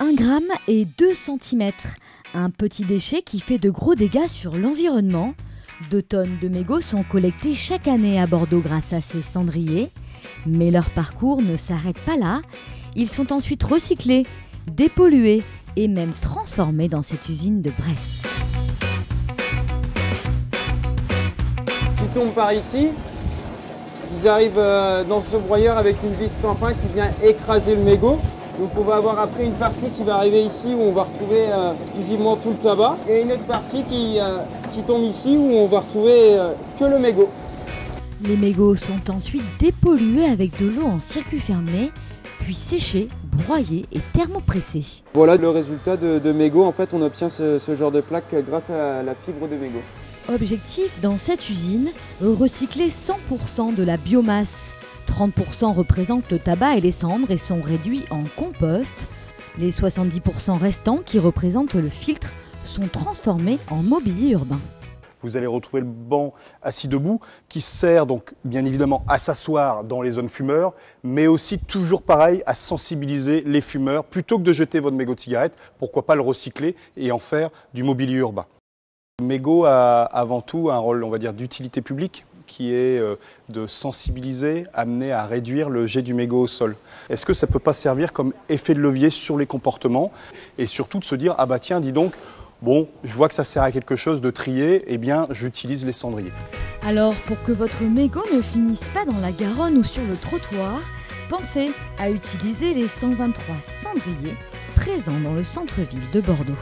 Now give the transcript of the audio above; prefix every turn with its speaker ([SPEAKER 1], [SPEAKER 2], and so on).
[SPEAKER 1] 1 gramme et 2 cm. Un petit déchet qui fait de gros dégâts sur l'environnement. Deux tonnes de mégots sont collectées chaque année à Bordeaux grâce à ces cendriers. Mais leur parcours ne s'arrête pas là. Ils sont ensuite recyclés, dépollués et même transformés dans cette usine de Brest.
[SPEAKER 2] Ils tombent par ici, ils arrivent euh, dans ce broyeur avec une vis sans fin qui vient écraser le mégot. Donc on va avoir après une partie qui va arriver ici où on va retrouver euh, visiblement tout le tabac et une autre partie qui, euh, qui tombe ici où on va retrouver que le mégot.
[SPEAKER 1] Les mégots sont ensuite dépollués avec de l'eau en circuit fermé, puis séchés, broyés et thermopressés.
[SPEAKER 2] Voilà le résultat de, de mégots. En fait, on obtient ce, ce genre de plaque grâce à la fibre de mégot.
[SPEAKER 1] Objectif dans cette usine, recycler 100% de la biomasse. 30% représentent le tabac et les cendres et sont réduits en compost. Les 70% restants, qui représentent le filtre, sont transformés en mobilier urbain.
[SPEAKER 3] Vous allez retrouver le banc assis debout qui sert donc bien évidemment à s'asseoir dans les zones fumeurs, mais aussi toujours pareil à sensibiliser les fumeurs. Plutôt que de jeter votre mégot de cigarette, pourquoi pas le recycler et en faire du mobilier urbain. Le mégot a avant tout un rôle, on va dire, d'utilité publique qui est euh, de sensibiliser, amener à réduire le jet du mégot au sol. Est-ce que ça ne peut pas servir comme effet de levier sur les comportements et surtout de se dire ah bah tiens dis donc bon je vois que ça sert à quelque chose de trier, eh bien j'utilise les cendriers.
[SPEAKER 1] Alors pour que votre mégot ne finisse pas dans la Garonne ou sur le trottoir, pensez à utiliser les 123 cendriers présents dans le centre-ville de Bordeaux.